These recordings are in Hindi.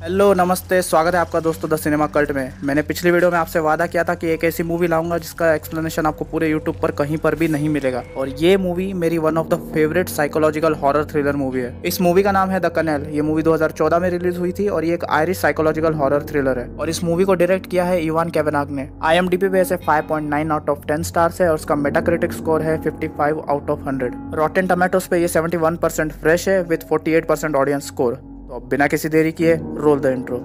हेलो, नमस्ते, स्वागत है आपका दोस्तों द सिनेमा कल्ट में। मैंने पिछली वीडियो में आपसे वादा किया था कि एक ऐसी मूवी लाऊँगा जिसका एक्सप्लेनेशन आपको पूरे यूट्यूब पर कहीं पर भी नहीं मिलेगा। और ये मूवी मेरी one of the favourite psychological horror thriller movie है। इस मूवी का नाम है द कनेल। ये मूवी 2014 में रिलीज़ हुई थी और ये एक आयरिश साइकोलॉजिकल हॉरर थ्रिलर है। और इस मूवी को डायरेक्ट किया है इवान कैबनाग ने। आई एम पे ऐसे five out of ten stars है और उसका मेटाक्रिटिक स्कोर है fifty out of hundred rotten tomatoes पे ये सेवेंटी फ्रेश है विथ फोर्टी ऑडियंस स्कोर बिना किसी देरी किए रोल द इंट्रो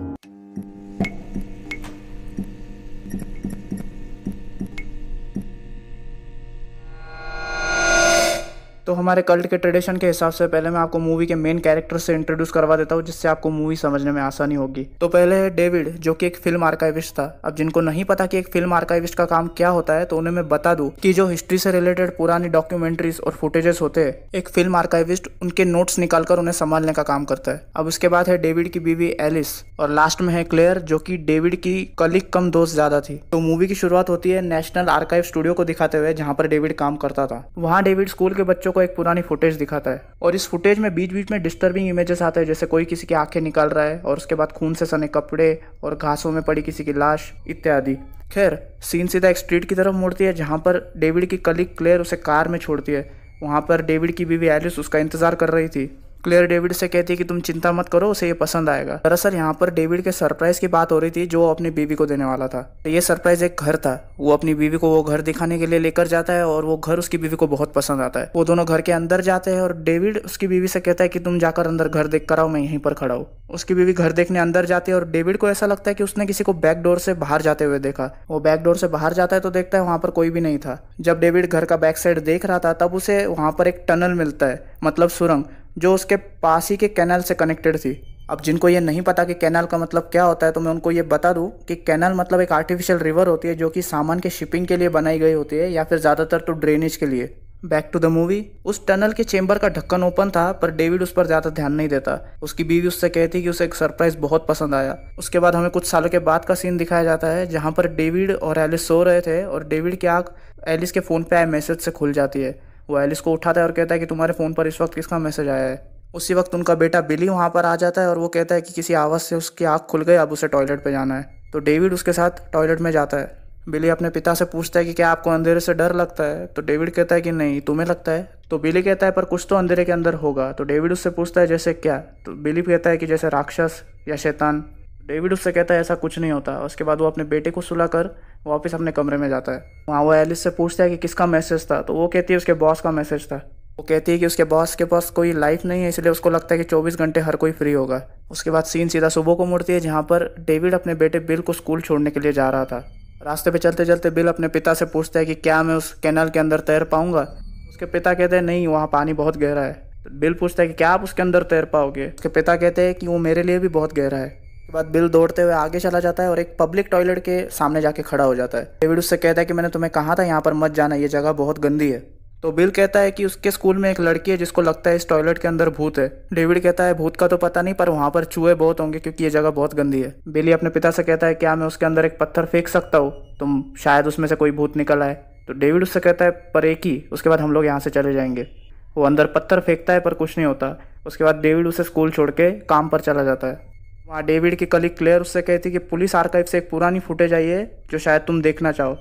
तो हमारे कल्ट के ट्रेडिशन के हिसाब से पहले मैं आपको मूवी के मेन कैरेक्टर से इंट्रोड्यूस करवा देता हूँ, जिससे आपको मूवी समझने में आसानी होगी। तो पहले है डेविड जो कि एक फ़िल्म आर्काइविस्ट था। अब जिनको नहीं पता कि एक फ़िल्म आर्काइविस्ट का काम क्या होता है तो उन्हें मैं बता दूँ कि जो हिस्ट्री से रिलेटेड पुरानी डॉक्यूमेंट्रीज और फुटेजेस होते हैं, एक फ़िल्म आर्काइविस्ट उनके नोट्स निकालकर उन्हें संभालने का काम करता है। अब उसके बाद है डेविड की बीवी एलिस और लास्ट में है क्लेयर जो की डेविड की कलिक कम दोस्त ज़्यादा थी। तो मूवी की शुरुआत होती है नेशनल आर्काइव स्टूडियो को दिखाते हुए, जहाँ पर डेविड काम करता था। वहाँ डेविड स्कूल के बच्चों को एक पुरानी फुटेज दिखाता है। और इस फुटेज में बीच बीच में डिस्टर्बिंग इमेजेस आते हैं, जैसे कोई किसी की आँखें निकाल रहा है और उसके बाद खून से सने कपड़े और घासों में पड़ी किसी की लाश, इत्यादि। खैर सीन सीधा एक स्ट्रीट की तरफ़ मुड़ती है, जहाँ पर डेविड की कलिक क्लेयर उसे कार में छोड़ती है। वहाँ पर डेविड की बीवी एलिस उसका इंतज़ार कर रही थी। क्लेयर डेविड से कहती है कि तुम चिंता मत करो, उसे ये पसंद आएगा। दरअसल यहाँ पर डेविड के सरप्राइज़ की बात हो रही थी, जो अपनी बीवी को देने वाला था। तो ये सरप्राइज़ एक घर था। वो अपनी बीवी को वो घर दिखाने के लिए लेकर जाता है और वो घर उसकी बीवी को बहुत पसंद आता है। वो दोनों घर के अंदर जाते हैं और डेविड उसकी बीवी से कहता है कि तुम जाकर अंदर घर देख कर आओ मैं यहीं पर खड़ा हूँ। उसकी बीवी घर देखने अंदर जाती है और डेविड को ऐसा लगता है कि उसने किसी को बैक डोर से बाहर जाते हुए देखा। वो बैक डोर से बाहर जाता है तो देखता है वहाँ पर कोई भी नहीं था। जब डेविड घर का बैक साइड देख रहा था, तब उसे वहाँ पर एक टनल मिलता है मतलब सुरंग। जो उसके पास ही के कैनल से कनेक्टेड थी। अब जिनको ये नहीं पता कि कैनल का मतलब क्या होता है तो मैं उनको ये बता दूँ कि कैनल मतलब एक आर्टिफिशियल रिवर होती है, जो कि सामान के शिपिंग के लिए बनाई गई होती है, या फिर ज़्यादातर तो ड्रेनेज के लिए। बैक टू द मूवी उस टनल के चेंबर का ढक्कन ओपन था, पर डेविड उस पर ज़्यादा ध्यान नहीं देता। उसकी बीवी उससे कहती कि उसे एक सरप्राइज़ बहुत पसंद आया। उसके बाद हमें कुछ सालों के बाद का सीन दिखाया जाता है, जहाँ पर डेविड और एलिस सो रहे थे, और डेविड की आँख एलिस के फ़ोन पे आए मैसेज से खुल जाती है। वो एलिस को उठाता है और कहता है कि तुम्हारे फ़ोन पर इस वक्त किसका मैसेज आया है? उसी वक्त उनका बेटा बिली वहाँ पर आ जाता है और वो कहता है कि किसी आवाज़ से उसकी आँख खुल गई, अब उसे टॉयलेट पे जाना है। तो डेविड उसके साथ टॉयलेट में जाता है। बिली अपने पिता से पूछता है कि क्या आपको अंधेरे से डर लगता है? तो डेविड कहता है कि नहीं, तुम्हें लगता है? तो बिली कहता है, पर कुछ तो अंधेरे के अंदर होगा। तो डेविड उससे पूछता है, जैसे क्या? तो बिली कहता है कि जैसे राक्षस या शैतान। डेविड उससे कहता है, ऐसा कुछ नहीं होता। उसके बाद वो अपने बेटे को सुला कर वापस अपने कमरे में जाता है। वहाँ वो एलिस से पूछता है कि किसका मैसेज था? तो वो कहती है, उसके बॉस का मैसेज था। वो कहती है कि उसके बॉस के पास कोई लाइफ नहीं है, इसलिए उसको लगता है कि 24 घंटे हर कोई फ्री होगा। उसके बाद सीन सीधा सुबह को मुड़ती है, जहाँ पर डेविड अपने बेटे बिल को स्कूल छोड़ने के लिए जा रहा था। रास्ते पे चलते चलते बिल अपने पिता से पूछता है कि क्या मैं उस कैनल के अंदर तैर पाऊँगा? उसके पिता कहते हैं, नहीं, वहाँ पानी बहुत गहरा है। बिल पूछता है कि क्या आप उसके अंदर तैर पाओगे? उसके पिता कहते हैं कि वो मेरे लिए भी बहुत गहरा है। उसके बाद बिल दौड़ते हुए आगे चला जाता है और एक पब्लिक टॉयलेट के सामने जाके खड़ा हो जाता है। डेविड उससे कहता है कि मैंने तुम्हें कहा था यहाँ पर मत जाना, ये जगह बहुत गंदी है। तो बिल कहता है कि उसके स्कूल में एक लड़की है जिसको लगता है इस टॉयलेट के अंदर भूत है। डेविड कहता है, भूत का तो पता नहीं, पर वहाँ पर चूहे बहुत होंगे क्योंकि ये जगह बहुत गंदी है। बिली अपने पिता से कहता है, क्या मैं उसके अंदर एक पत्थर फेंक सकता हूँ? तुम शायद उसमें से कोई भूत निकल आए। तो डेविड उससे कहता है, पर एक ही, उसके बाद हम लोग यहाँ से चले जाएँगे। वो अंदर पत्थर फेंकता है पर कुछ नहीं होता। उसके बाद डेविड उसे स्कूल छोड़ के काम पर चला जाता है। वहाँ डेविड की कलीग क्लेयर उससे कहती कि पुलिस आर्काइव से एक पुरानी फुटेज आई है, जो शायद तुम देखना चाहो।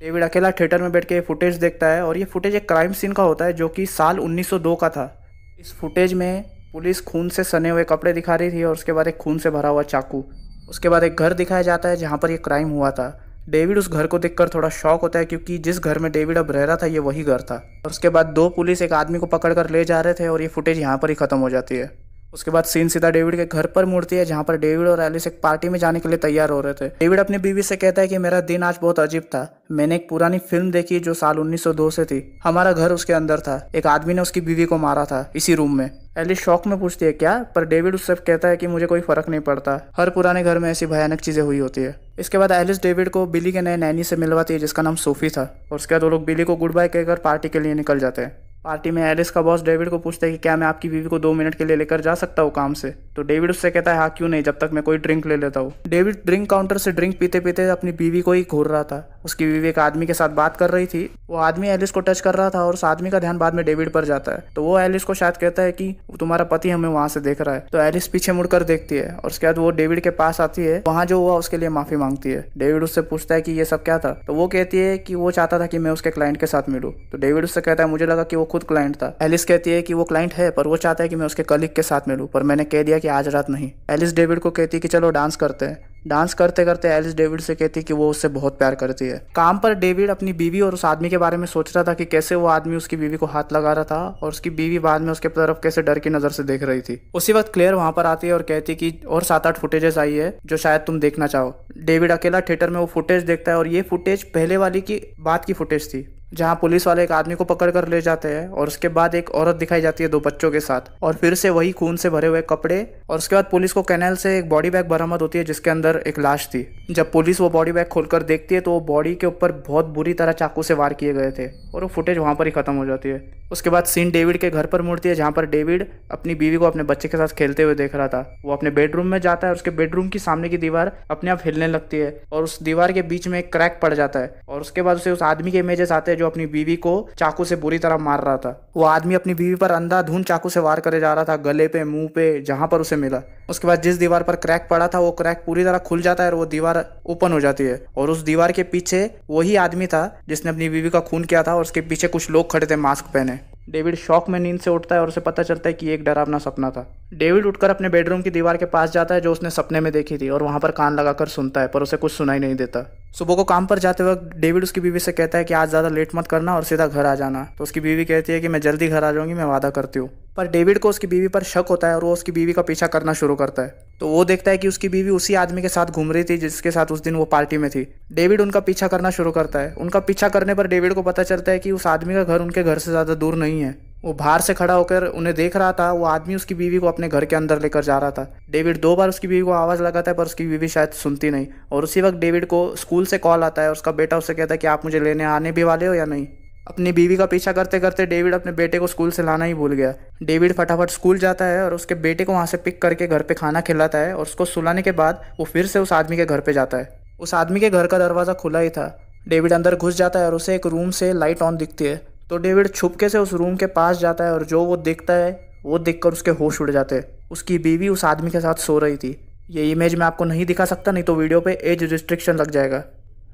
डेविड अकेला थिएटर में बैठ के फुटेज देखता है और ये फुटेज एक क्राइम सीन का होता है, जो कि साल 1902 का था। इस फुटेज में पुलिस खून से सने हुए कपड़े दिखा रही थी और उसके बाद एक खून से भरा हुआ चाकू। उसके बाद एक घर दिखाया जाता है, जहाँ पर यह क्राइम हुआ था। डेविड उस घर को देखकर थोड़ा शॉक होता है, क्योंकि जिस घर में डेविड अब रह रहा था, ये वही घर था। और उसके बाद दो पुलिस एक आदमी को पकड़ कर ले जा रहे थे और ये फुटेज यहाँ पर ही खत्म हो जाती है। उसके बाद सीन सीधा डेविड के घर पर मुड़ती है, जहाँ पर डेविड और एलिस एक पार्टी में जाने के लिए तैयार हो रहे थे। डेविड अपनी बीवी से कहता है कि मेरा दिन आज बहुत अजीब था। मैंने एक पुरानी फ़िल्म देखी जो साल 1902 से थी। हमारा घर उसके अंदर था। एक आदमी ने उसकी बीवी को मारा था, इसी रूम में। एलिस शौक में पूछती है, क्या? पर डेविड उससे कहता है कि मुझे कोई फ़र्क नहीं पड़ता। हर पुराने घर में ऐसी भयानक चीज़ें हुई होती है। इसके बाद एलिस डेविड को बिली के नए नैनी से मिलवाती है, जिसका नाम सोफी था। और उसके बाद वो लोग बिली को गुड बाय कहकर पार्टी के लिए निकल जाते हैं। पार्टी में एलिस का बॉस डेविड को पूछता है कि क्या मैं आपकी बीवी को दो मिनट के लिए लेकर जा सकता हूँ काम से? तो डेविड उससे कहता है हाँ क्यों नहीं? जब तक मैं कोई ड्रिंक ले लेता हूँ। डेविड ड्रिंक काउंटर से ड्रिंक पीते पीते अपनी बीवी को ही घूर रहा था। उसकी बीवी एक आदमी के साथ बात कर रही थी। वो आदमी एलिस को टच कर रहा था और उस आदमी का ध्यान बाद में डेविड पर जाता है। तो वो एलिस को शायद कहता है कि तुम्हारा पति हमें वहाँ से देख रहा है। तो एलिस पीछे मुड़कर देखती है और उसके बाद वो डेविड के पास आती है। वहाँ जो हुआ उसके लिए माफ़ी मांगती है। डेविड उससे पूछता है कि ये सब क्या था? तो वो कहती है कि वो चाहता था कि मैं उसके क्लाइंट के साथ मिलूँ। तो डेविड उससे कहता है, मुझे लगा कि वो खुद क्लाइंट था। एलिस कहती है कि वो क्लाइंट है, पर वो चाहता है कि मैं उसके कलीग के साथ मिलूँ, पर मैंने कह दिया कि आज रात नहीं। एलिस डेविड को कहती है कि चलो डांस करते हैं। डांस करते करते एलिस डेविड से कहती कि वो उससे बहुत प्यार करती है। काम पर डेविड अपनी बीवी और उस आदमी के बारे में सोच रहा था कि कैसे वो आदमी उसकी बीवी को हाथ लगा रहा था और उसकी बीवी बाद में उसके तरफ़ कैसे डर की नज़र से देख रही थी। उसी वक्त क्लियर वहाँ पर आती है और कहती कि और सात आठ फुटेजेस आई है जो शायद तुम देखना चाहो। डेविड अकेला थिएटर में वो फुटेज देखता है और ये फुटेज पहले वाली की बात की फुटेज थी। जहाँ पुलिस वाले एक आदमी को पकड़ कर ले जाते हैं और उसके बाद एक औरत दिखाई जाती है दो बच्चों के साथ। और फिर से वही खून से भरे हुए कपड़े और उसके बाद पुलिस को कैनल से एक बॉडी बैग बरामद होती है, जिसके अंदर एक लाश थी। जब पुलिस वो बॉडी बैग खोलकर देखती है तो वो बॉडी के ऊपर बहुत बुरी तरह चाकू से वार किए गए थे और वो फुटेज वहाँ पर ही खत्म हो जाती है। उसके बाद सीन डेविड के घर पर मुड़ती है, जहाँ पर डेविड अपनी बीवी को अपने बच्चे के साथ खेलते हुए देख रहा था। वो अपने बेडरूम में जाता है उसके बेडरूम की सामने की दीवार अपने आप हिलने लगती है और उस दीवार के बीच में एक क्रैक पड़ जाता है और उसके बाद उसे उस आदमी के इमेजेस आते हैं जो अपनी बीवी को चाकू से बुरी तरह मार रहा था। वो आदमी अपनी बीवी पर अंधाधुन चाकू से वार करे जा रहा था, गले पे, मुँह पे, जहाँ पर उसे मिला। उसके बाद जिस दीवार पर क्रैक पड़ा था, वो क्रैक पूरी तरह खुल जाता है और वो दीवार ओपन हो जाती है। और उस दीवार के पीछे वही आदमी था जिसने अपनी बीवी का खून किया था और उसके पीछे कुछ लोग खड़े थे मास्क पहने। डेविड शॉक में नींद से उठता है और उसे पता चलता है कि एक डरावना सपना था। डेविड उठकर अपने बेडरूम की दीवार के पास जाता है, जो उसने सपने में देखी थी और वहाँ पर कान लगाकर सुनता है, पर उसे कुछ सुनाई नहीं देता। सुबह को काम पर जाते वक्त डेविड उसकी बीवी से कहता है कि आज ज़्यादा लेट मत करना और सीधा घर आ जाना। तो उसकी बीवी कहती है कि मैं जल्दी घर आ जाऊँगी, मैं वादा करती हूँ। पर डेविड को उसकी बीवी पर शक होता है और वो उसकी बीवी का पीछा करना शुरू करता है। तो वो देखता है कि उसकी बीवी उसी आदमी के साथ घूम रही थी जिसके साथ उस दिन वो पार्टी में थी। डेविड उनका पीछा करना शुरू करता है। उनका पीछा करने पर डेविड को पता चलता है कि उस आदमी का घर उनके घर से ज़्यादा दूर नहीं है। वो बाहर से खड़ा होकर उन्हें देख रहा था, वो आदमी उसकी बीवी को अपने घर के अंदर लेकर जा रहा था। डेविड दो बार उसकी बीवी को आवाज़ लगाता है, पर उसकी बीवी शायद सुनती नहीं। और उसी वक्त डेविड को स्कूल से कॉल आता है उसका बेटा उससे कहता है कि आप मुझे लेने आने भी वाले हो या नहीं? अपनी बीवी का पीछा करते करते डेविड अपने बेटे को स्कूल से लाना ही भूल गया। डेविड फटाफट स्कूल जाता है और उसके बेटे को वहाँ से पिक करके घर पे खाना खिलाता है और उसको सुलाने के बाद वो फिर से उस आदमी के घर पे जाता है। उस आदमी के घर का दरवाज़ा खुला ही था। डेविड अंदर घुस जाता है और उसे एक रूम से लाइट ऑन दिखती है। तो डेविड छुपके से उस रूम के पास जाता है और जो वो देखता है, वो देखकर उसके होश उड़ जाते हैं। उसकी बीवी उस आदमी के साथ सो रही थी। ये इमेज मैं आपको नहीं दिखा सकता, नहीं तो वीडियो पे एज रिस्ट्रिक्शन लग जाएगा।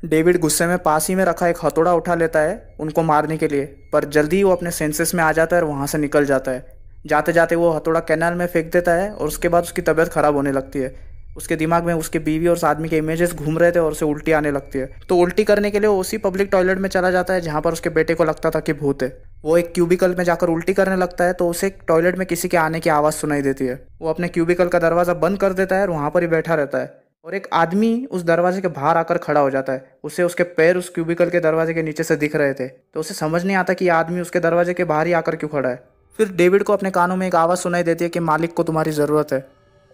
डेविड गुस्से में पास ही में रखा एक हथौड़ा उठा लेता है उनको मारने के लिए, पर जल्दी वो अपने सेंसेस में आ जाता है और वहाँ से निकल जाता है। जाते जाते वो हथौड़ा कैनाल में फेंक देता है और उसके बाद उसकी तबीयत खराब होने लगती है। उसके दिमाग में उसके बीवी और उस आदमी के इमेजेस घूम रहे थे और उसे उल्टी आने लगती है। तो उल्टी करने के लिए उसी पब्लिक टॉयलेट में चला जाता है, जहाँ पर उसके बेटे को लगता था कि भूत है। वो एक क्यूबिकल में जाकर उल्टी करने लगता है तो उसे टॉयलेट में किसी के आने की आवाज़ सुनाई देती है। वो अपने क्यूबिकल का दरवाज़ा बंद कर देता है और वहाँ पर ही बैठा रहता है। और एक आदमी उस दरवाजे के बाहर आकर खड़ा हो जाता है। उसे उसके पैर उस क्यूबिकल के दरवाजे के नीचे से दिख रहे थे। तो उसे समझ नहीं आता कि ये आदमी उसके दरवाजे के बाहर ही आकर क्यों खड़ा है। फिर डेविड को अपने कानों में एक आवाज़ सुनाई देती है कि मालिक को तुम्हारी ज़रूरत है।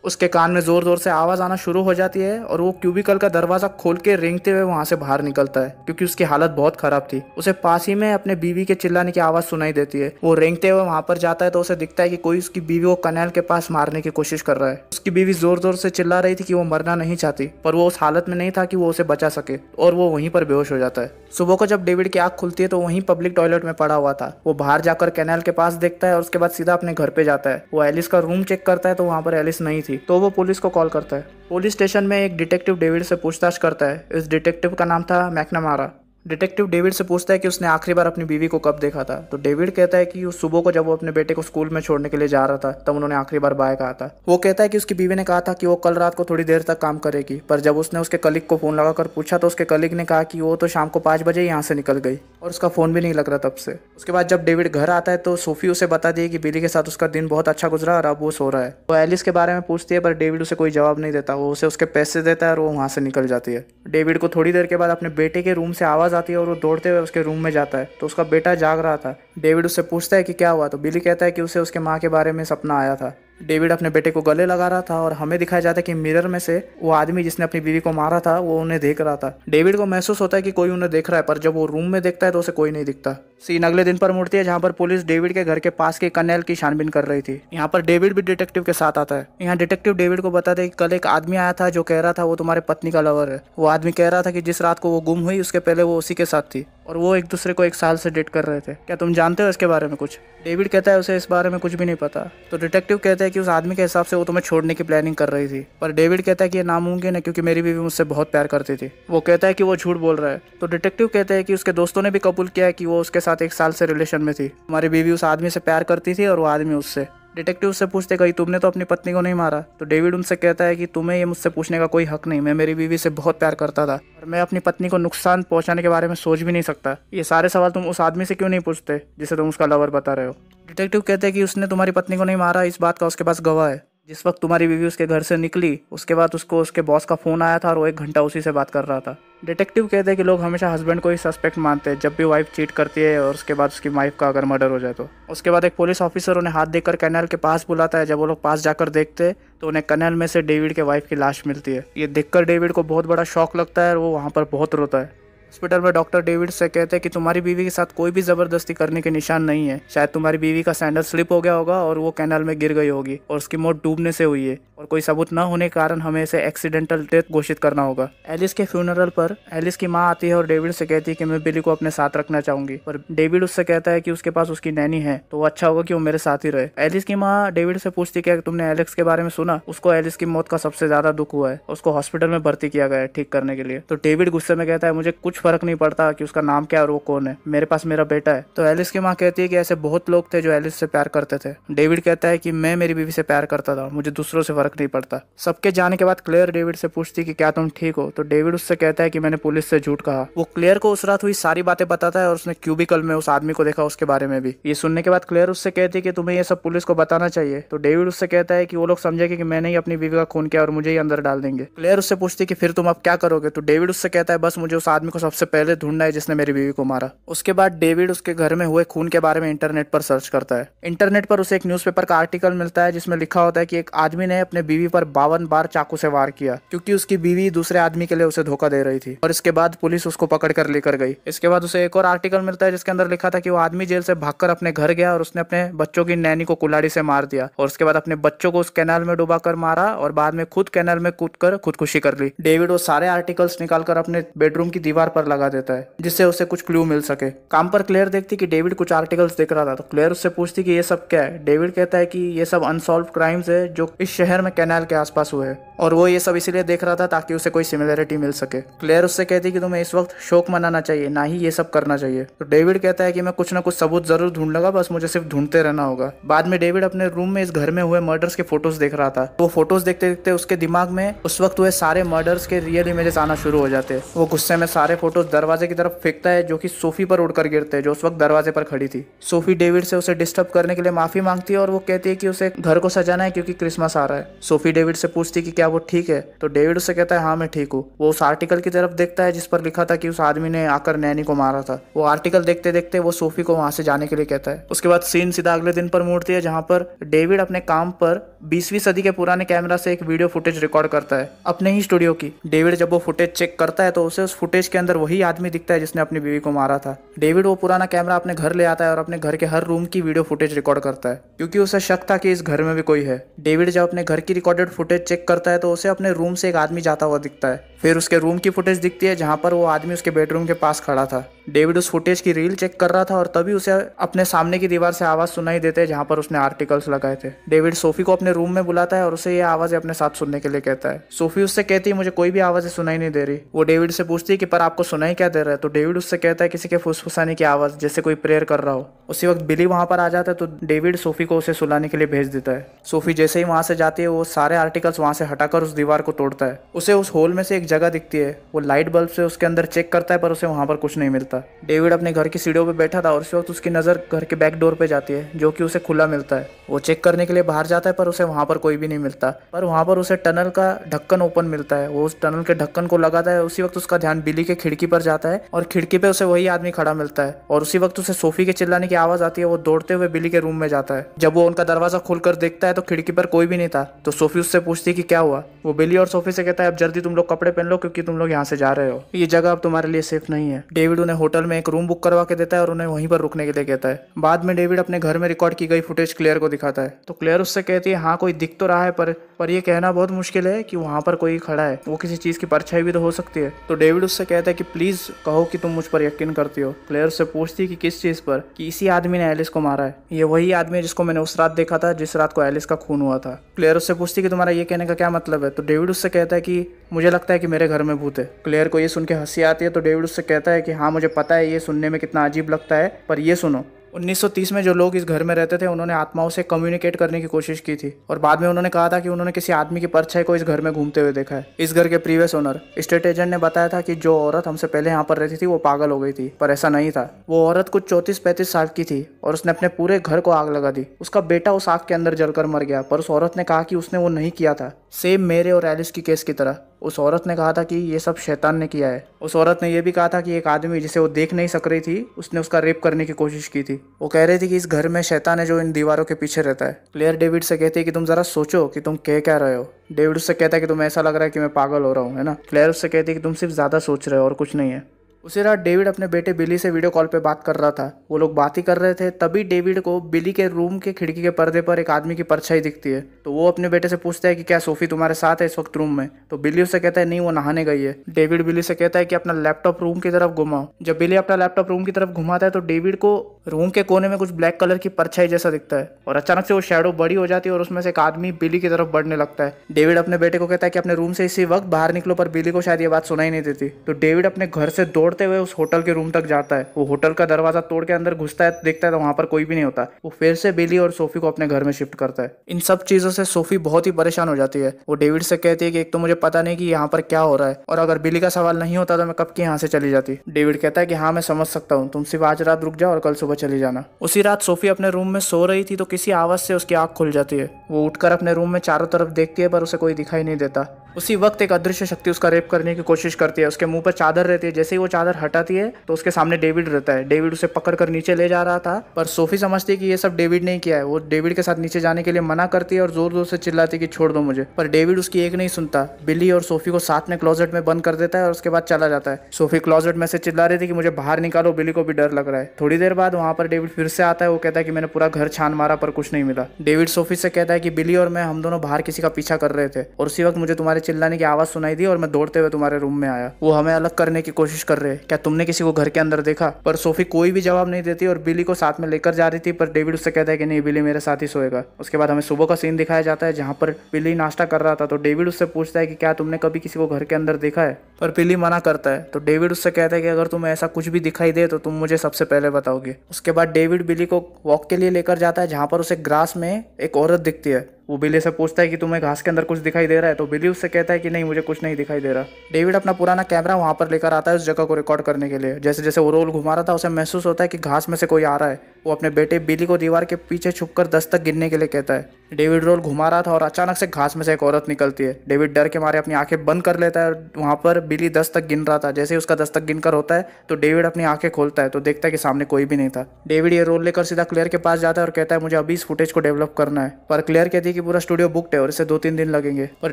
उसके कान में ज़ोर ज़ोर से आवाज़ आना शुरू हो जाती है और वो क्यूबिकल का दरवाज़ा खोल के रेंगते हुए वहाँ से बाहर निकलता है, क्योंकि उसकी हालत बहुत ख़राब थी। उसे पास ही में अपने बीवी के चिल्लाने की आवाज़ सुनाई देती है। वो रेंगते हुए वहाँ पर जाता है तो उसे दिखता है कि कोई उसकी बीवी को कनेल के पास मारने की कोशिश कर रहा है। उसकी बीवी ज़ोर ज़ोर से चिल्ला रही थी कि वो मरना नहीं चाहती, पर वो उस हालत में नहीं था कि वो उसे बचा सके, और वो वहीं पर बेहोश हो जाता है। सुबह को जब डेविड की आँख खुलती है तो वहीं पब्लिक टॉयलेट में पड़ा हुआ था। वो बाहर जाकर कैनाल के पास देखता है और उसके बाद सीधा अपने घर पे जाता है। वो एलिस का रूम चेक करता है तो वहाँ पर एलिस नहीं थी। तो वो पुलिस को कॉल करता है। पुलिस स्टेशन में एक डिटेक्टिव डेविड से पूछताछ करता है। इस डिटेक्टिव का नाम था मैकनामारा। डिटेक्टिव डेविड से पूछता है कि उसने आखिरी बार अपनी बीवी को कब देखा था। तो डेविड कहता है कि उस सुबह को जब वो अपने बेटे को स्कूल में छोड़ने के लिए जा रहा था, तब उन्होंने आखिरी बार बाय कहा था। वो कहता है कि उसकी बीवी ने कहा था कि वो कल रात को थोड़ी देर तक काम करेगी, पर जब उसने उसके कलीग को फ़ोन लगाकर पूछा तो उसके कलीग ने कहा कि वो तो शाम को पाँच बजे यहाँ से निकल गई, और उसका फ़ोन भी नहीं लग रहा तब से। उसके बाद जब डेविड घर आता है तो सोफी उसे बता दी कि बिली के साथ उसका दिन बहुत अच्छा गुजरा और अब वो सो रहा है। वो एलिस के बारे में पूछती है, पर डेविड उसे कोई जवाब नहीं देता। वो उसे उसके पैसे देता है और वो वहाँ से निकल जाती है। डेविड को थोड़ी देर के बाद अपने बेटे के रूम से आवाज़ आती है और वो दौड़ते हुए उसके रूम में जाता है। तो उसका बेटा जाग रहा था। डेविड उससे पूछता है कि क्या हुआ? तो बिली कहता है कि उसे उसके माँ के बारे में सपना आया था। डेविड अपने बेटे को गले लगा रहा था और हमें दिखाया जाता है कि मिरर में से वो आदमी जिसने अपनी बीवी को मारा था, वो उन्हें देख रहा था। डेविड को महसूस होता है कि कोई उन्हें देख रहा है, पर जब वो रूम में देखता है तो उसे कोई नहीं दिखता। सीन अगले दिन पर मुड़ती है, जहाँ पर पुलिस डेविड के घर के पास के कनेल की छानबीन कर रही थी। यहाँ पर डेविड भी डिटेक्टिव के साथ आता है। यहाँ डिटेक्टिव डेविड को बताते हैं कि कल एक आदमी आया था जो कह रहा था, वो तुम्हारे पत्नी का लवर है। वो आदमी कह रहा था कि जिस रात को वो गुम हुई, उसके पहले वो उसी के साथ थी और वो एक दूसरे को एक साल से डेट कर रहे थे। क्या तुम जानते हो इसके बारे में कुछ? डेविड कहता है, उसे इस बारे में कुछ भी नहीं पता। तो डिटेक्टिव कहते हैं कि उस आदमी के हिसाब से वो तुम्हें छोड़ने की प्लानिंग कर रही थी। पर डेविड कहता है कि ये नामुमकिन है क्योंकि मेरी बीवी मुझसे बहुत प्यार करती थी। वो कहता है कि वो झूठ बोल रहा है। तो डिटेक्टिव कहते हैं कि उसके दोस्तों ने भी कबूल किया है कि वो उसके साथ एक साल से रिलेशन में थी। हमारी बीवी उस आदमी से प्यार करती थी और वो आदमी उससे। डिटेक्टिव से पूछते कहीं तुमने तो अपनी पत्नी को नहीं मारा। तो डेविड उनसे कहता है कि तुम्हें ये मुझसे पूछने का कोई हक नहीं। मैं मेरी बीवी से बहुत प्यार करता था। और मैं अपनी पत्नी को नुकसान पहुँचाने के बारे में सोच भी नहीं सकता। ये सारे सवाल तुम उस आदमी से क्यों नहीं पूछते, जिसे तुम उसका लवर बता रहे हो? डिटेक्टिव कहते हैं कि उसने तुम्हारी पत्नी को नहीं मारा, इस बात का उसके पास गवाह है। जिस वक्त तुम्हारी बीवी उसके घर से निकली, उसके बाद उसको उसके बॉस का फ़ोन आया था और वो एक घंटा उसी से बात कर रहा था। डिटेक्टिव कहते हैं कि लोग हमेशा हस्बैंड को ही सस्पेक्ट मानते हैं। जब भी वाइफ चीट करती है और उसके बाद उसकी वाइफ का अगर मर्डर हो जाए तो। उसके बाद एक पुलिस ऑफिसर उन्हें हाथ देकर कैनल के पास बुलाता है। जब वो लोग पास जाकर देखते हैं तो उन्हें कैनल में से डेविड के वाइफ की लाश मिलती है। ये देखकर डेविड को बहुत बड़ा शौक लगता है और वो वहाँ पर बहुत रोता है। हॉस्पिटल में डॉक्टर डेविड से कहते हैं कि तुम्हारी बीवी के साथ कोई भी ज़बरदस्ती करने के निशान नहीं है। शायद तुम्हारी बीवी का सैंडल स्लिप हो गया होगा और वो कैनाल में गिर गई होगी और उसकी मौत डूबने से हुई है और कोई सबूत न होने के कारण हमें इसे एक्सीडेंटल डेथ घोषित करना होगा। एलिस के फ्यूनरल पर एलिस की माँ आती है और डेविड से कहती है कि मैं बिली को अपने साथ रखना चाहूँगी। पर डेविड उससे कहता है कि उसके पास उसकी नैनी है तो वो अच्छा होगा कि वो मेरे साथ ही रहे। एलिस की माँ डेविड से पूछती है तुमने एलेक्स के बारे में सुना, उसको एलिस की मौत का सबसे ज़्यादा दुख हुआ है, उसको हॉस्पिटल में भर्ती किया गया है ठीक करने के लिए। तो डेविड गुस्से में कहता है, मुझे कुछ फ़र्क नहीं पड़ता कि उसका नाम क्या है और वो कौन है। मेरे पास मेरा बेटा है। तो एलिस की माँ कहती है कि ऐसे बहुत लोग थे जो एलिस से प्यार करते थे। डेविड कहता है कि मैं मेरी बीवी से प्यार करता था, मुझे दूसरों से फ़र्क नहीं पड़ता। सबके जाने के बाद क्लियर डेविड से पूछती कि क्या तुम ठीक हो? तो डेविड उससे कहता है कि मैंने पुलिस से झूठ कहा। वो क्लियर को उस रात हुई सारी बातें बताता है और उसने क्यूबिकल में उस आदमी को देखा उसके बारे में भी। ये सुनने के बाद क्लियर उससे कहती है कि तुम्हें ये सब पुलिस को बताना चाहिए। तो डेविड उससे कहता है कि वो लोग समझेंगे कि मैंने ही अपनी बीवी का खून किया और मुझे ही अंदर डाल देंगे। क्लियर उससे पूछती कि फिर तुम अब क्या करोगे? तो डेविड उससे कहता है, बस मुझे उस आदमी को सबसे पहले ढूंढना है जिसने मेरी बीवी को मारा। उसके बाद डेविड उसके घर में हुए खून के बारे में इंटरनेट पर सर्च करता है। इंटरनेट पर उसे एक न्यूज़पेपर का आर्टिकल मिलता है जिसमें लिखा होता है कि एक आदमी ने अपने बीवी पर बावन बार चाकू से वार किया, क्योंकि उसकी बीवी दूसरे आदमी के लिए उसे धोखा दे रही थी। और इसके बाद पुलिस उसको पकड़ कर लेकर गई। इसके बाद उसे एक और आर्टिकल मिलता है जिसके अंदर लिखा था कि वो आदमी जेल से भागकर अपने घर गया और उसने अपने बच्चों की नैनी को कुलाड़ी से मार दिया और उसके बाद अपने बच्चों को उस कैनाल में डुबा कर मारा और बाद में खुद कैनाल में कूद कर खुदकुशी कर ली। डेविड वो सारे आर्टिकल्स निकालकर अपने बेडरूम की दीवार पर लगा देता है, जिससे उसे कुछ क्लू मिल सके। काम पर क्लियर देखती कि डेविड कुछ आर्टिकल्स देख रहा था तो क्लियर उससे पूछती कि ये सब क्या है? डेविड कहता है कि ये सब अनसॉल्व क्राइम्स है, जो इस शहर में कैनाल के आसपास हुए हैं, और वो ये सब इसीलिए देख रहा था ताकि उसे कोई सिमिलरिटी मिल सके। क्लियर उससे कहती कि तुम्हें इस वक्त शोक मनाना चाहिए, ना ही ये सब करना चाहिए। तो डेविड कहता है कि मैं कुछ ना कुछ सबूत ज़रूर ढूंढ लगा, बस मुझे सिर्फ़ ढूंढते रहना होगा। बाद में डेविड अपने रूम में इस घर में हुए मर्डर्स के फ़ोटोज़ देख रहा था। वो फ़ोटोज़ देखते देखते उसके दिमाग में उस वक्त हुए सारे मर्डर्स के रियल इमेजेस आना शुरू हो जाते। वो गुस्से में सारे फ़ोटोज़ दरवाजे की तरफ़ फेंकता है, जो कि सोफी पर उड़कर गिरते हैं, जो उस वक्त दरवाजे पर खड़ी थी। सोफी डेविड से उसे डिस्टर्ब करने के लिए माफ़ी मांगती है और वो कहती है कि उसे घर को सजाना है क्योंकि क्रिसमस आ रहा है। सोफी डेविड से पूछती कि क्या वो ठीक है? तो डेविड उसे कहता है हाँ मैं ठीक हूँ। वो उस आर्टिकल की तरफ़ देखता है, जिस पर लिखा था कि उस आदमी ने आकर नैनी को मारा था। वो आर्टिकल देखते देखते वो सोफी को वहाँ से जाने के लिए कहता है। उसके बाद सीन सीधा अगले दिन पर मोड़ती है, जहाँ पर डेविड अपने काम पर बीसवीं सदी के पुराने कैमरा से एक वीडियो फुटेज रिकॉर्ड करता है, अपने ही स्टूडियो की। डेविड जब वो फुटेज चेक करता है तो उसे उस फुटेज के अंदर वही आदमी दिखता है जिसने अपनी बीवी को मारा था। डेविड वो पुराना कैमरा अपने घर ले आता है और अपने घर के हर रूम की वीडियो फुटेज रिकॉर्ड करता है, क्योंकि उसे शक था कि इस घर में भी कोई है। डेविड जब अपने घर की रिकॉर्डेड फुटेज चेक करता है तो उसे अपने रूम से एक आदमी जाता हुआ दिखता है। फिर उसके रूम की फुटेज दिखती है, जहाँ पर वो आदमी उसके बेडरूम के पास खड़ा था। डेविड उस फुटेज की रील चेक कर रहा था और तभी उसे अपने सामने की दीवार से आवाज़ सुनाई देते हैं जहाँ पर उसने आर्टिकल्स लगाए थे। डेविड सोफी को अपने रूम में बुलाता है और उसे ये आवाज़ें अपने साथ सुनने के लिए कहता है। सोफी उससे कहती है, मुझे कोई भी आवाज़ें सुनाई नहीं दे रही। वो डेविड से पूछती है कि, पर आपको सुनाई क्या दे रहा है? तो डेविड उससे कहता है किसी के फुसफुसाने की आवाज़, जैसे कोई प्रेयर कर रहा हो। उसी वक्त बिली वहाँ पर आ जाता है तो डेविड सोफी को उसे सुलाने के लिए भेज देता है। सोफी जैसे ही वहाँ से जाती है, वो सारे आर्टिकल्स वहाँ से हटाकर उस दीवार को तोड़ता है। उसे उस होल में से एक जगह दिखती है। वो लाइट बल्ब से उसके अंदर चेक करता है, पर उसे वहाँ पर कुछ नहीं मिलता। डेविड अपने घर की सीढ़ियों पर बैठा था और उस वक्त उसकी नज़र घर के बैक डोर पे जाती है, जो कि उसे खुला मिलता है। वो चेक करने के लिए बाहर जाता है, पर उसे वहाँ पर कोई भी नहीं मिलता। पर वहाँ पर उसे टनल का ढक्कन ओपन मिलता है। वो उस टनल के ढक्कन को लगाता है। उसी वक्त उसका ध्यान बिली के खिड़की पर जाता है और खिड़की पे उसे वही आदमी खड़ा मिलता है। और उसी वक्त उसे सोफी के चिल्लाने की आवाज़ आती है। वो दौड़ते हुए बिली के रूम में जाता है। जब वो उनका दरवाज़ा खोलकर देखता है तो खिड़की पर कोई भी नहीं था। तो सोफी उससे पूछती है कि क्या हुआ? वो बिली और सोफी से कहता है, अब जल्दी तुम लोग कपड़े पहन लो, क्योंकि तुम लोग यहाँ से जा रहे हो। ये जगह अब तुम्हारे लिए सेफ़ नहीं है। डेविड उन्हें होटल में एक रूम बुक करवा के देता है और उन्हें वहीं पर रुकने के लिए कहता है। बाद में डेविड अपने घर में रिकॉर्ड की गई फुटेज क्लियर को दिखाता है। तो क्लियर उससे कहती है हाँ कोई दिख तो रहा है, पर पर यह कहना बहुत मुश्किल है कि वहाँ पर कोई खड़ा है। वो किसी चीज़ की परछाई भी तो हो सकती है। तो डेविड उससे कहता है कि, प्लीज़ कहो कि तुम मुझ पर यकीन करती हो। क्लेयर उससे पूछती है कि, किस चीज़ पर? कि, इसी आदमी ने एलिस को मारा है। ये वही आदमी है जिसको मैंने उस रात देखा था, जिस रात को एलिस का खून हुआ था। क्लेयर उससे पूछती कि, तुम्हारा ये कहने का क्या मतलब है? तो डेविड उससे कहता है कि, मुझे लगता है कि मेरे घर में भूत है। क्लेयर को ये सुन के हँसी आती है तो डेविड उससे कहता है कि हाँ मुझे पता है, ये सुनने में कितना अजीब लगता है, पर ये सुनो। 1930 में जो लोग इस घर में रहते थे, उन्होंने आत्माओं से कम्युनिकेट करने की कोशिश की थी। और बाद में उन्होंने कहा था कि उन्होंने किसी आदमी की परछाई को इस घर में घूमते हुए देखा है। इस घर के प्रीवियस ओनर स्टेट एजेंट ने बताया था कि जो औरत हमसे पहले यहाँ पर रहती थी, वो पागल हो गई थी। पर ऐसा नहीं था। वो औरत कुछ चौतीस पैंतीस साल की थी और उसने अपने पूरे घर को आग लगा दी। उसका बेटा उस आग के अंदर जलकर मर गया, पर उस औरत ने कहा कि उसने वो नहीं किया था। सेम मेरे और एलिस की केस की तरह। उस औरत ने कहा था कि ये सब शैतान ने किया है। उस औरत ने यह भी कहा था कि एक आदमी जिसे वो देख नहीं सक रही थी, उसने उसका रेप करने की कोशिश की थी। वो कह रही थी कि इस घर में शैतान है जो इन दीवारों के पीछे रहता है। क्लियर डेविड से कहती है कि तुम जरा सोचो कि तुम कह क्या रहे हो। डेविड उससे कहता है कि तुम ऐसा लग रहा है कि मैं पागल हो रहा हूँ, है ना? क्लियर उससे कहती है कि तुम सिर्फ़ ज़्यादा सोच रहे हो और कुछ नहीं है। उसी रात डेविड अपने बेटे बिली से वीडियो कॉल पे बात कर रहा था। वो लोग बात ही कर रहे थे, तभी डेविड को बिली के रूम के खिड़की के पर्दे पर एक आदमी की परछाई दिखती है। तो वो अपने बेटे से पूछता है कि क्या सोफी तुम्हारे साथ है इस वक्त रूम में? तो बिली उससे कहता है, नहीं, वो नहाने गई है। डेविड बिली से कहता है कि अपना लैपटॉप रूम की तरफ़ घुमाओ। जब बिली अपना लैपटॉप रूम की तरफ़ घुमाता है तो डेविड को रूम के कोने में कुछ ब्लैक कलर की परछाई जैसा दिखता है और अचानक से वो शेडो बड़ी हो जाती है और उसमें से एक आदमी बिली की तरफ़ बढ़ने लगता है। डेविड अपने बेटे को कहता है कि अपने रूम से इसी वक्त बाहर निकलो, पर बिली को शायद ये बात सुनाई नहीं देती। तो डेविड अपने घर से दौड़ते हुए उस होटल के रूम तक जाता है। वो होटल का दरवाज़ा तोड़ के अंदर घुसता है, देखता है तो वहाँ पर कोई भी नहीं होता। वो फिर से बिली और सोफी को अपने घर में शिफ्ट करता है। इन सब चीज़ों से सोफी बहुत ही परेशान हो जाती है। वो डेविड से कहती है कि एक तो मुझे पता नहीं कि यहाँ पर क्या हो रहा है, और अगर बिली का सवाल नहीं होता तो मैं कब की यहाँ से चली जाती। डेविड कहता है कि हाँ मैं समझ सकता हूँ, तुम सिर्फ़ आज रात रुक जाओ और कल सुबह चली जाना। उसी रात सोफी अपने रूम में सो रही थी तो किसी आवाज़ से उसकी आँख खुल जाती है। वो उठकर अपने रूम में चारों तरफ़ देखती है पर उसे कोई दिखाई नहीं देता। उसी वक्त एक अदृश्य शक्ति उसका रेप करने की कोशिश करती है। उसके मुँह पर चादर रहती है। जैसे ही वो चादर हटाती है तो उसके सामने डेविड रहता है। डेविड उसे पकड़ कर नीचे ले जा रहा था, पर सोफी समझती है कि ये सब डेविड ने किया है। वो डेविड के साथ नीचे जाने के लिए मना करती है और ज़ोर ज़ोर से चिल्लाती है कि छोड़ दो मुझे। पर डेविड उसकी एक नहीं सुनता। बिल्ली और सोफी को साथ में क्लोजेट में बंद कर देता है और उसके बाद चला जाता है। सोफी क्लोजेट में से चिल्ला रही थी कि मुझे बाहर निकालो बिल्ली को भी डर लग रहा है। थोड़ी देर बाद वहाँ पर डेविड फिर से आता है। वो कहता है कि मैंने पूरा घर छान मारा पर कुछ नहीं मिला। डेविड सोफी से कहता है कि बिल्ली और मैं, हम दोनों बाहर किसी का पीछा कर रहे थे और उसी वक्त मुझे तुम्हारे चिल्लाने की आवाज़ सुनाई दी और मैं दौड़ते हुए तुम्हारे रूम में आया। वो हमें अलग करने की कोशिश कर रहे क्या तुमने किसी को घर के अंदर देखा? पर सोफी कोई भी जवाब नहीं देती और बिली को साथ में लेकर जा रही थी, पर डेविड उससे कहता है कि नहीं, बिली मेरे साथ ही सोएगा। उसके बाद हमें सुबह का सीन दिखाया जाता है, जहाँ पर बिली नाश्ता कर रहा था। तो डेविड उससे पूछता है कि क्या तुमने कभी किसी को घर के अंदर देखा है? पर बिली मना करता है। तो डेविड उससे कहता है कि अगर तुम्हें ऐसा कुछ भी दिखाई दे तो तुम मुझे सबसे पहले बताओगे। उसके बाद डेविड बिली को वॉक के लिए लेकर जाता है, जहाँ पर उसे ग्रास में एक औरत दिखती है। वो बिली से पूछता है कि तुम्हें घास के अंदर कुछ दिखाई दे रहा है तो बिली उससे कहता है कि नहीं, मुझे कुछ नहीं दिखाई दे रहा। डेविड अपना पुराना कैमरा वहाँ पर लेकर आता है उस जगह को रिकॉर्ड करने के लिए। जैसे जैसे वो रोल घुमा रहा था, उसे महसूस होता है कि घास में से कोई आ रहा है। वो अपने बेटे बिली को दीवार के पीछे छुपकर दस तक गिनने के लिए कहता है। डेविड रोल घुमा रहा था और अचानक से घास में से एक औरत निकलती है। डेविड डर के मारे अपनी आँखें बंद कर लेता है और वहाँ पर बिली दस तक गिन रहा था। जैसे ही उसका दस तक गिनकर होता है तो डेविड अपनी आँखें खोलता है तो देखता है कि सामने कोई भी नहीं था। डेविड ये रोल लेकर सीधा क्लियर के पास जाता है और कहता है, मुझे अभी इस फुटेज को डेवलप करना है। पर क्लियर कहती कि पूरा स्टूडियो बुकड है और इसे दो तीन दिन लगेंगे। पर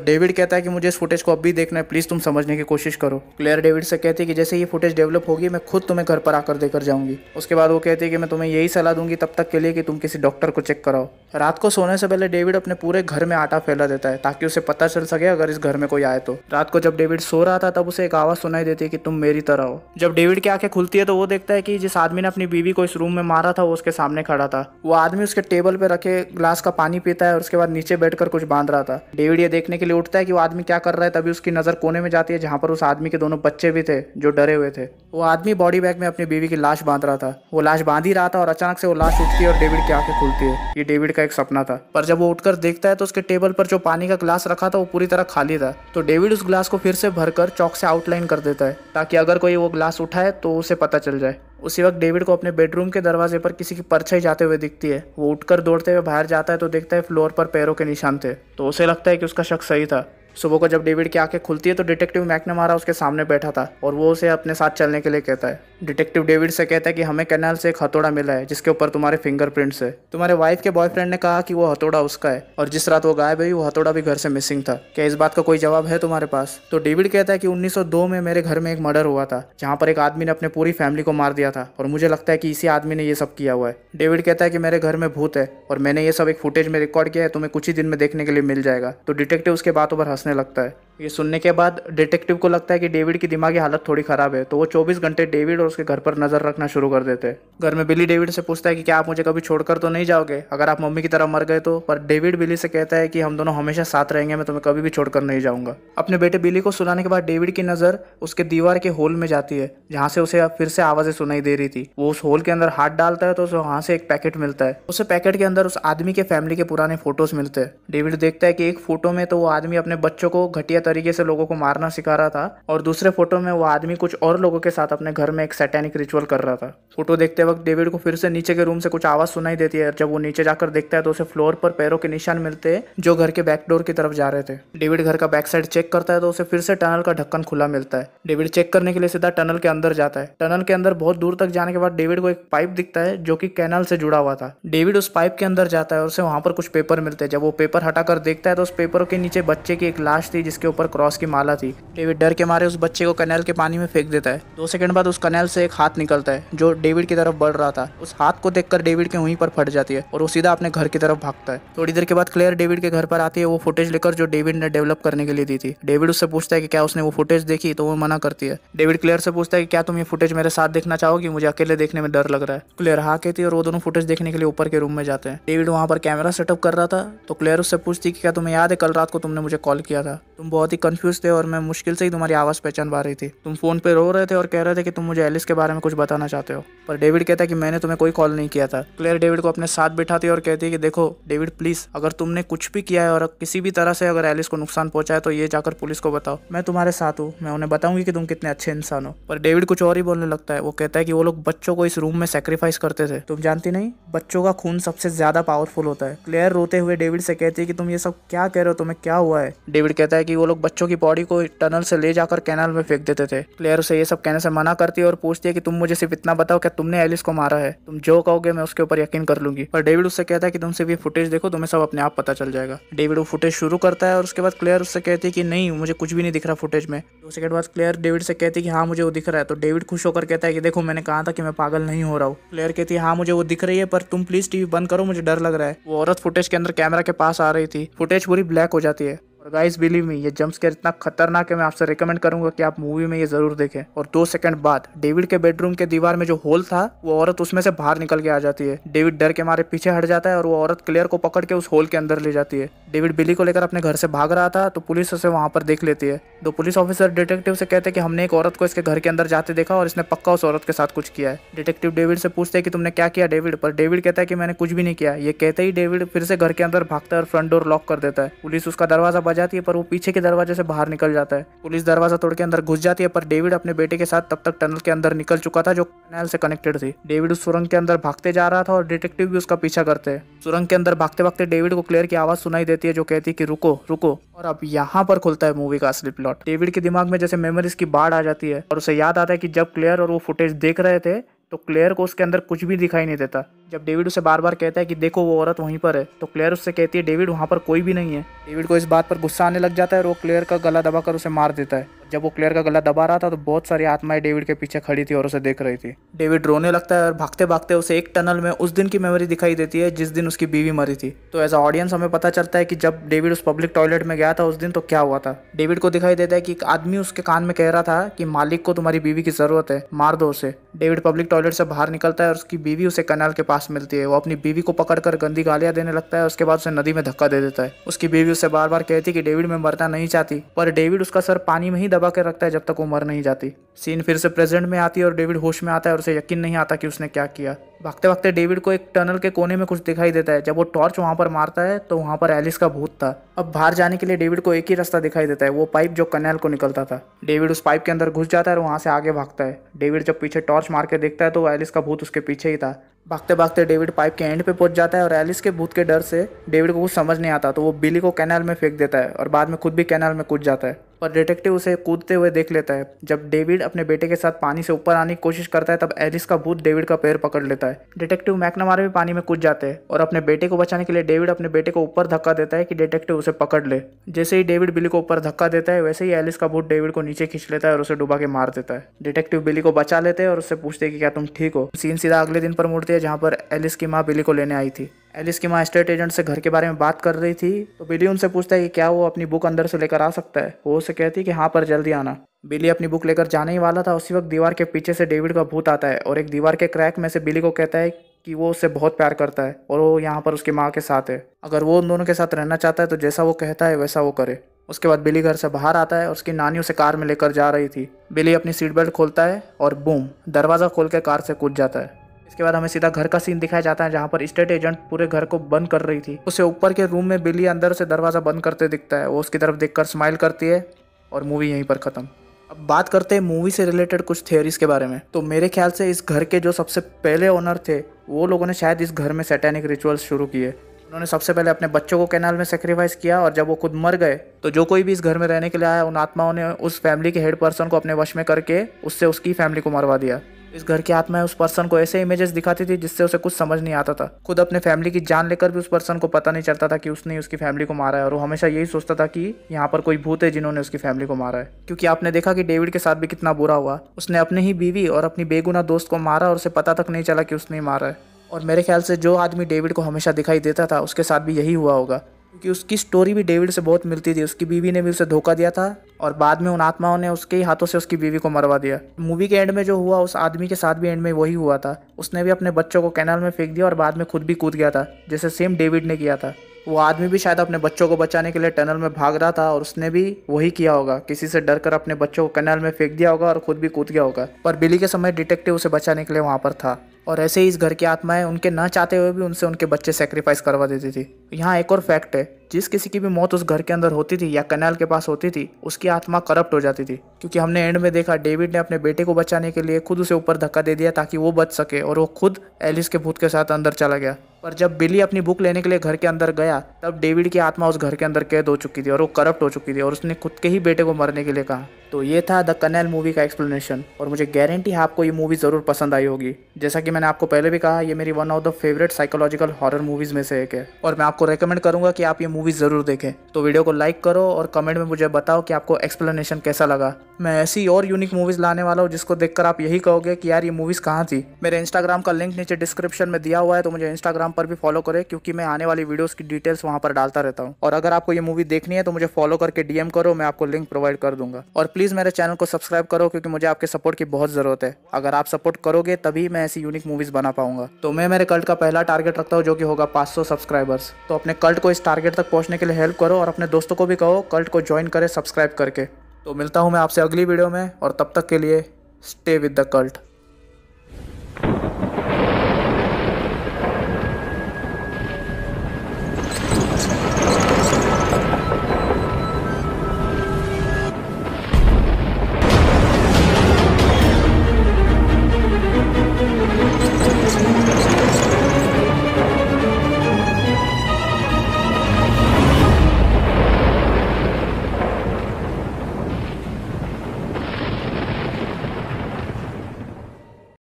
डेविड कहता है कि मुझे इस फुटेज को अभी देखना है प्लीज़ तुम समझने की कोशिश करो। क्लियर डेविड से कहती है कि जैसे ये फुटेज डेवलप होगी, मैं खुद तुम्हें घर पर आकर देकर जाऊँगी। उसके बाद वो कहती है कि मैं तुम्हें यही सलाह दूँगी, तब तक के लिए कि तुम किसी डॉक्टर को चेक कराओ। रात को सोने से पहले डेविड अपने पूरे घर में आटा फैला देता है, ताकि उसे पता चल सके अगर इस घर में कोई आए तो। रात को जब डेविड सो रहा था, तब उसे एक आवाज़ सुनाई देती है कि तुम मेरी तरह हो। जब डेविड की आँखें खुलती है तो वो देखता है कि जिस आदमी ने अपनी बीवी को इस रूम में मारा था, वो उसके सामने खड़ा था। वो आदमी उसके टेबल पे रखे, ग्लास का पानी पीता है, और उसके बाद नीचे बैठकर कुछ बाँध रहा था। डेविड ये देखने के लिए उठता है कि वो आदमी क्या कर रहा है, तभी उसकी नज़र कोने में जाती है, जहाँ पर उस आदमी के दोनों बच्चे भी थे, जो डरे हुए थे। वो आदमी बॉडी बैग में अपनी बीवी की लाश बाँध रहा था। वो लाश बाँध ही रहा था और अचानक से वो लाश उठती है और डेविड की आँखें खुलती है। ये डेविड का एक सपना था। पर जब वो उठकर देखता है तो उसके टेबल पर जो पानी का ग्लास रखा था, वो पूरी तरह खाली था। तो डेविड उस ग्लास को फिर से भरकर चौक से आउटलाइन कर देता है, ताकि अगर कोई वो ग्लास उठाए तो उसे पता चल जाए। उसी वक्त डेविड को अपने बेडरूम के दरवाजे पर किसी की परछाई जाते हुए दिखती है। वो उठकर दौड़ते हुए बाहर जाता है तो देखता है फ्लोर पर पैरों के निशान थे। तो उसे लगता है कि उसका शक सही था। सुबह को जब डेविड की आँखें खुलती है तो डिटेक्टिव मैकनमारा उसके सामने बैठा था, और वो उसे अपने साथ चलने के लिए कहता है। डिटेक्टिव डेविड से कहता है कि हमें कैनाल से एक हथौड़ा मिला है, जिसके ऊपर तुम्हारे फिंगरप्रिंट्स है। तुम्हारे वाइफ के बॉयफ्रेंड ने कहा कि वो हथौड़ा उसका है, और जिस रात वो गायब हुई, वो हथौड़ा भी घर से मिसिंग था। क्या इस बात का कोई जवाब है तुम्हारे पास? तो डेविड कहता है कि 1902 में मेरे घर में एक मर्डर हुआ था, जहाँ पर एक आदमी ने अपने पूरी फैमिली को मार दिया था, और मुझे लगता है कि इसी आदमी ने ये सब किया हुआ है। डेविड कहता है कि मेरे घर में भूत है, और मैंने ये सब एक फुटेज में रिकॉर्ड किया है, तुम्हें कुछ ही दिन में देखने के लिए मिल जाएगा। तो डिटेक्टिव उसके बातों पर हंसने लगता है। ये सुनने के बाद डिटेक्टिव को लगता है कि डेविड की दिमागी हालत थोड़ी खराब है। तो वो 24 घंटे डेविड और उसके घर पर नज़र रखना शुरू कर देते हैं। घर में बिली डेविड से पूछता है कि क्या आप मुझे कभी छोड़कर तो नहीं जाओगे? अगर आप मम्मी की तरह मर गए तो। पर डेविड बिली से कहता है कि हम दोनों हमेशा साथ रहेंगे, मैं तुम्हें कभी भी छोड़कर नहीं जाऊँगा। अपने बेटे बिली को सुनाने के बाद डेविड की नज़र उसके दीवार के होल में जाती है, जहाँ से उसे फिर से आवाज़ें सुनाई दे रही थी। वो उस होल के अंदर हाथ डालता है तो उसे वहाँ से एक पैकेट मिलता है। उस पैकेट के अंदर उस आदमी के फैमिली के पुराने फ़ोटोज़ मिलते हैं। डेविड देखता है कि एक फ़ोटो में तो वो आदमी अपने बच्चों को घटिया तरीके से लोगों को मारना सिखा रहा था और दूसरे फ़ोटो में वो आदमी कुछ और लोगों के साथ अपने घर में एक सैटेनिक रिचुअल कर रहा था। फ़ोटो देखते वक्त डेविड को फिर से नीचे के रूम से कुछ आवाज़ सुनाई देती है। जब वो नीचे जाकर देखता है तो उसे फ्लोर पर पैरों के निशान मिलते हैं, जो घर के बैकडोर की तरफ़ जा रहे थे। डेविड घर का बैक साइड चेक करता है तो उसे फिर से टनल का ढक्कन खुला मिलता है। डेविड चेक करने के लिए सीधा टनल के अंदर जाता है। टनल के अंदर बहुत दूर तक जाने के बाद डेविड को एक पाइप दिखता है, जो कि कैनल से जुड़ा हुआ था। डेविड उस पाइप के अंदर जाता है और उसे वहाँ पर कुछ पेपर मिलते हैं। जब वो पेपर हटाकर देखता है तो उस पेपर के नीचे बच्चे की एक लाश थी, जिसके ऊपर क्रॉस की माला थी। डेविड डर के मारे उस बच्चे को कनेल के पानी में फेंक देता है। दो सेकंड बाद उस कनेल से एक हाथ निकलता है, जो डेविड की तरफ़ बढ़ रहा था। उस हाथ को देखकर डेविड के वहीं पर फट जाती है और वो सीधा अपने घर की तरफ़ भागता है। थोड़ी देर के बाद क्लेयर डेविड के घर पर आती है, वो फुटेज लेकर जो डेविड ने डेवलप करने के लिए दी थी। डेविड उससे पूछता है कि क्या उसने वो फुटेज देखी? तो वो मना करती है। डेविड क्लियर से पूछता है कि क्या तुम ये फुटेज मेरे साथ देखना चाहोगी? मुझे अकेले देखने में डर लग रहा है। क्लियर हाँ कहती है और वो दोनों फुटेज देखने के लिए ऊपर के रूम में जाते हैं। डेविड वहाँ पर कैमरा सेटअप कर रहा था तो क्लियर उससे पूछती कि क्या तुम्हें याद है? कल रात को तुमने मुझे कॉल किया था। तुम बहुत ही कंफ्यूज थे और मैं मुश्किल से ही तुम्हारी आवाज़ पहचान पा रही थी। तुम फ़ोन पर रो रहे थे और कह रहे थे कि तुम मुझे एलिस के बारे में कुछ बताना चाहते हो। पर डेविड कहता कि मैंने तुम्हें कोई कॉल नहीं किया था। क्लेयर डेविड को अपने साथ बिठाती और कहती है कि देखो डेविड प्लीज़ अगर तुमने कुछ भी किया है और किसी भी तरह से अगर एलिस को नुकसान पहुँचा है तो ये जाकर पुलिस को बताओ। मैं तुम्हारे साथ हूँ, मैं उन्हें बताऊँगी कि तुम कितने अच्छे इंसान हो। पर डेविड कुछ और ही बोलने लगता है। वो कहता है कि वो लोग बच्चों को इस रूम में सेक्रीफाइस करते थे। तुम जानती नहीं? बच्चों का खून सबसे ज़्यादा पावरफुल होता है। क्लेयर रोते हुए डेविड से कहती है कि तुम ये सब क्या कह रहे हो? तुम्हें क्या हुआ है? डेविड कहता है कि वो लोग बच्चों की बॉडी को टनल से ले जाकर कैनल में फेंक देते थे। क्लेयर उसे ये सब कहने से मना करती है और पूछती है कि तुम मुझे सिर्फ़ इतना बताओ, क्या तुमने एलिस को मारा है? तुम जो कहोगे मैं उसके ऊपर यकीन कर लूँगी। पर डेविड उससे कहता है कि तुम सिर्फ़ ये फुटेज देखो, तुम्हें सब अपने आप पता चल जाएगा। डेविड वो फुटेज शुरू करता है और उसके बाद क्लियर उससे कहती है कि नहीं, मुझे कुछ भी नहीं दिख रहा फुटेज में। दो सेकंड बाद क्लियर डेविड से कहती है कि हाँ मुझे वो दिख रहा है। तो डेविड खुश होकर कहता है कि देखो, मैंने कहा था कि मैं पागल नहीं हो रहा हूँ। क्लियर कहती है हाँ मुझे वो दिख रही है, पर तुम प्लीज़ टीवी बंद करो, मुझे डर लग रहा है। वो औरत फुटेज के अंदर कैमरा के पास आ रही थी। फुटेज पूरी ब्लैक हो जाती है। और गाइस बिलीव मी ये जंप स्केयर इतना खतरनाक है, मैं आपसे रिकमेंड करूँगा कि आप मूवी में ये ज़रूर देखें। और दो सेकंड बाद डेविड के बेडरूम के दीवार में जो होल था, वो औरत उसमें से बाहर निकल के आ जाती है। डेविड डर के मारे पीछे हट जाता है और वो औरत क्लियर को पकड़ के उस होल के अंदर ले जाती है। डेविड बिली को लेकर अपने घर से भाग रहा था तो पुलिस उसे वहाँ पर देख लेती है। दो पुलिस ऑफिसर डिटेक्टिव से कहते कि हमने एक औरत को इसके घर के अंदर जाते देखा और इसने पक्का उस औरत के साथ कुछ किया है। डिटेक्टिव डेविड से पूछते हैं कि तुमने क्या किया डेविड पर डेविड कहता है कि मैंने कुछ भी नहीं किया। ये कहते ही डेविड फिर से घर के अंदर भागता है और फ्रंट डोर लॉक कर देता है। पुलिस उसका दरवाज़ा बजाती है, पर वो पीछे के दरवाजे से बाहर निकल जाता है। पुलिस दरवाज़ा तोड़ के अंदर घुस जाती है, पर डेविड अपने बेटे के साथ तब तक टनल के अंदर निकल चुका था, जो कैनाल से कनेक्टेड थी। डेविड उस सुरंग के अंदर भागते जा रहा था और डिटेक्टिव भी उसका पीछा करते हैं। सुरंग के अंदर भागते भागते डेविड को क्लियर की आवाज़ सुनाई देती है, जो कहती है कि, रुको रुको। और अब यहाँ पर खुलता है मूवी का असली प्लॉट डेविड के दिमाग में जैसे मेमोरीज की बाढ़ आ जाती है, और उसे याद आता है कि जब क्लियर और वो फुटेज देख रहे थे तो क्लेयर को उसके अंदर कुछ भी दिखाई नहीं देता। जब डेविड उसे बार बार कहता है कि देखो वो औरत वहीं पर है तो क्लेयर उससे कहती है, डेविड, वहाँ पर कोई भी नहीं है। डेविड को इस बात पर गुस्सा आने लग जाता है और वो क्लेयर का गला दबाकर उसे मार देता है। जब वो क्लियर का गला दबा रहा था तो बहुत सारी आत्माएँ डेविड के पीछे खड़ी थी और उसे देख रही थी। डेविड रोने लगता है और भागते भागते उसे एक टनल में उस दिन की मेमोरी दिखाई देती है, जिस दिन उसकी बीवी मरी थी। तो एज अ ऑडियंस हमें पता चलता है कि जब डेविड उस पब्लिक टॉयलेट में गया था, उस दिन तो क्या हुआ था? डेविड को दिखाई देता है कि एक आदमी उसके कान में कह रहा था कि मालिक को तुम्हारी बीवी की ज़रूरत है, मार दो उसे। डेविड पब्लिक टॉयलेट से बाहर निकलता है और उसकी बीवी उसे कनाल के पास मिलती है। वो अपनी बीवी को पकड़कर गंदी गालियाँ देने लगता है उसके बाद उसे नदी में धक्का दे देता है। उसकी बीवी उसे बार बार कहती कि डेविड में मरना नहीं चाहती, पर डेविड उसका सर पानी में ही दबा के रखता है जब तक वो मर नहीं जाती। सीन फिर से प्रेजेंट में आती है और डेविड होश में आता है और उसे यकीन नहीं आता कि उसने क्या किया। भागते भागते डेविड को एक टनल के कोने में कुछ दिखाई देता है। जब वो टॉर्च वहाँ पर मारता है तो वहाँ पर एलिस का भूत था। अब बाहर जाने के लिए डेविड को एक ही रास्ता दिखाई देता है, वो पाइप जो कनेल को निकलता था। डेविड उस पाइप के अंदर घुस जाता है और वहाँ से आगे भागता है। डेविड जब पीछे टॉर्च मार के देखता है तो एलिस का भूत उसके पीछे ही था। भागते भागते डेविड पाइप के एंड पे पहुँच जाता है और एलिस के भूत के डर से डेविड को कुछ समझ नहीं आता तो वो बिली को कैनाल में फेंक देता है और बाद में खुद भी कैनाल में कूद जाता है। पर डिटेक्टिव उसे कूदते हुए देख लेता है। जब डेविड अपने बेटे के साथ पानी से ऊपर आने की कोशिश करता है, तब एलिस का भूत डेविड का पैर पकड़ लेता है। डिटेक्टिव मैकनमारे भी पानी में कूद जाते हैं और अपने बेटे को बचाने के लिए डेविड अपने बेटे को ऊपर धक्का देता है कि डिटेक्टिव उसे पकड़ ले। जैसे ही डेविड बिली को ऊपर धक्का देता है, वैसे ही एलिस का भूत डेविड को नीचे खींच लेता है और उसे डुबा के मार देता है। डिटेक्टिव बिली को बचा लेते हैं और उससे पूछते हैं कि क्या तुम ठीक हो? सीन सीधा अगले दिन पर मुड़ती है जहाँ पर एलिस की माँ बिली को लेने आई थी। एलिस की माँ स्टेट एजेंट से घर के बारे में बात कर रही थी तो बिली उनसे पूछता है कि क्या वो अपनी बुक अंदर से लेकर आ सकता है? वो उसे कहती है कि हाँ पर जल्दी आना। बिली अपनी बुक लेकर जाने ही वाला था। उसी वक्त दीवार के पीछे से डेविड का भूत आता है और एक दीवार के क्रैक में से बिली को कहता है कि वो उससे बहुत प्यार करता है और वो यहाँ पर उसकी माँ के साथ है। अगर वो उन दोनों के साथ रहना चाहता है तो जैसा वो कहता है, वैसा वो करे। उसके बाद बिली घर से बाहर आता है और उसकी नानी उसे कार में लेकर जा रही थी। बिली अपनी सीट बेल्ट खोलता है और बूम दरवाज़ा खोल के कार से कूद जाता है। इसके बाद हमें सीधा घर का सीन दिखाया जाता है, जहाँ पर स्टेट एजेंट पूरे घर को बंद कर रही थी। उसे ऊपर के रूम में बिल्ली अंदर से दरवाज़ा बंद करते दिखता है। वो उसकी तरफ़ देखकर स्माइल करती है और मूवी यहीं पर ख़त्म। अब बात करते हैं मूवी से रिलेटेड कुछ थियोरीज के बारे में। तो मेरे ख्याल से इस घर के जो सबसे पहले ओनर थे, वो लोगों ने शायद इस घर में सैटेनिक रिचुअल्स शुरू किए। उन्होंने सबसे पहले अपने बच्चों को कैनाल में सेक्रीफाइस किया और जब वो खुद मर गए तो जो कोई भी इस घर में रहने के लिए आया, उन आत्माओं ने उस फैमिली के हेड पर्सन को अपने वश में करके उससे उसकी फैमिली को मरवा दिया। इस घर की आत्माएँ उस पर्सन को ऐसे इमेजेस दिखाती थी जिससे उसे कुछ समझ नहीं आता था। खुद अपने फैमिली की जान लेकर भी उस पर्सन को पता नहीं चलता था कि उसने उसकी फैमिली को मारा है, और वो हमेशा यही सोचता था कि यहाँ पर कोई भूत है जिन्होंने उसकी फैमिली को मारा है। क्योंकि आपने देखा कि डेविड के साथ भी कितना बुरा हुआ। उसने अपने ही बीवी और अपनी बेगुना दोस्त को मारा और उसे पता तक नहीं चला कि उसने मारा है। और मेरे ख्याल से जो आदमी डेविड को हमेशा दिखाई देता था, उसके साथ भी यही हुआ होगा। क्योंकि उसकी स्टोरी भी डेविड से बहुत मिलती थी। उसकी बीवी ने भी उसे धोखा दिया था और बाद में उन आत्माओं ने उसके ही हाथों से उसकी बीवी को मरवा दिया। मूवी के एंड में जो हुआ, उस आदमी के साथ भी एंड में वही हुआ था। उसने भी अपने बच्चों को कैनाल में फेंक दिया और बाद में खुद भी कूद गया था, जैसे सेम डेविड ने किया था। वो आदमी भी शायद अपने बच्चों को बचाने के लिए टनल में भाग रहा था और उसने भी वही किया होगा। किसी से डर कर अपने बच्चों को कैनाल में फेंक दिया होगा और खुद भी कूद गया होगा। पर बिली के समय डिटेक्टिव उसे बचाने के लिए वहाँ पर था। और ऐसे ही इस घर की आत्माएँ उनके ना चाहते हुए भी उनसे उनके बच्चे सेक्रीफाइस करवा देती थी। यहाँ एक और फैक्ट है, जिस किसी की भी मौत उस घर के अंदर होती थी या कनाल के पास होती थी, उसकी आत्मा करप्ट हो जाती थी। क्योंकि हमने एंड में देखा डेविड ने अपने बेटे को बचाने के लिए खुद उसे ऊपर धक्का दे दिया ताकि वो बच सके और वो खुद एलिस के भूत के साथ अंदर चला गया। पर जब बिली अपनी बुक लेने के लिए घर के अंदर गया, तब डेविड की आत्मा उस घर के अंदर कैद हो चुकी थी और वो करप्ट हो चुकी थी और उसने खुद के ही बेटे को मरने के लिए कहा। तो ये था द कनेल मूवी का एक्सप्लेनेशन और मुझे गारंटी है आपको ये मूवी ज़रूर पसंद आई होगी। जैसा कि मैंने आपको पहले भी कहा, ये मेरी one of the favourite psychological horror movies में से एक है। और मैं आपको रिकमेंड करूँगा कि आप ये मूवी ज़रूर देखें। तो वीडियो को लाइक करो और कमेंट में मुझे बताओ कि आपको एक्सप्लेनेशन कैसा लगा। मैं ऐसी और यूनिक मूवीज़ लाने वाला हूँ, जिसको देखकर आप यही कहोगे कि यार ये मूवीज़ कहाँ थी। मेरे इंस्टाग्राम का लिंक नीचे डिस्क्रिप्शन में दिया हुआ है तो मुझे इंस्टाग्राम पर भी फॉलो करें, क्योंकि मैं आने वाली वीडियोस की डिटेल्स वहाँ पर डालता रहता हूँ। और अगर आपको ये मूवी देखनी है तो मुझे फॉलो करके डीएम करो, मैं आपको लिंक प्रोवाइड कर दूँगा। और प्लीज़ मेरे चैनल को सब्सक्राइब करो, क्योंकि मुझे आपके सपोर्ट की बहुत ज़रूरत है। अगर आप सपोर्ट करोगे, तभी मैं ऐसी यूनिक मूवीज़ बना पाऊँगा। तो मैं मेरे कल्ट का पहला टारगेट रखता हूँ, जो कि होगा 500 सब्सक्राइबर्स तो अपने कल्ट को इस टारगेट तक पहुँचने के लिए हेल्प करो और अपने दोस्तों को भी कहो कल्ट को ज्वाइन करे सब्सक्राइब करके। तो मिलता हूँ मैं आपसे अगली वीडियो में, और तब तक के लिए स्टे विद द कल्ट